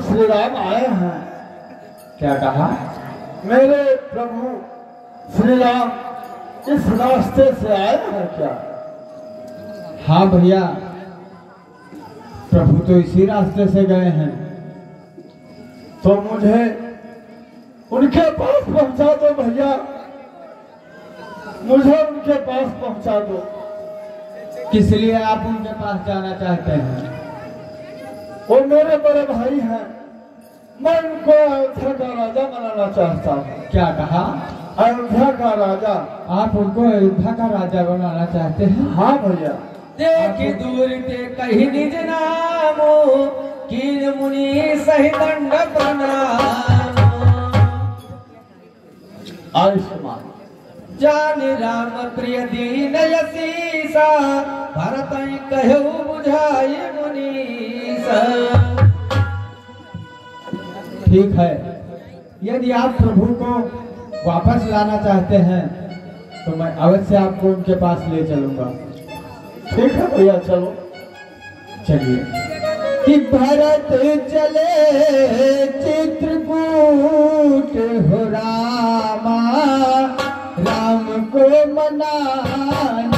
श्री राम आए हैं। क्या कहा? मेरे प्रभु श्री राम इस रास्ते से आए हैं क्या? हाँ भैया प्रभु तो इसी रास्ते से गए हैं। तो मुझे उनके पास पहुँचा दो भैया। मुझे उनके पास पहुँचा दो। किस लिए आप उनके पास जाना चाहते हैं? वो मेरे बड़े भाई हैं। मैं उनको अयोध्या का राजा बनाना चाहता हूँ। क्या कहा? अयोध्या का राजा। आप उनको अयोध्या का राजा बनाना चाहते हैं? हाँ भैया। देख दूर ते कही निज नामो कीन मुनि सही दंड प्रणाम। आयुष्मान। जान राम प्रिय दीन यसीसा भरत कहु बुझाई मुनीसा ठीक है। यदि आप प्रभु को वापस लाना चाहते हैं तो मैं अवश्य आपको उनके पास ले चलूँगा। ठीक है भैया, चलो। चलिए। कि भरत चले चित्रकूट हो रामा, राम को मनाना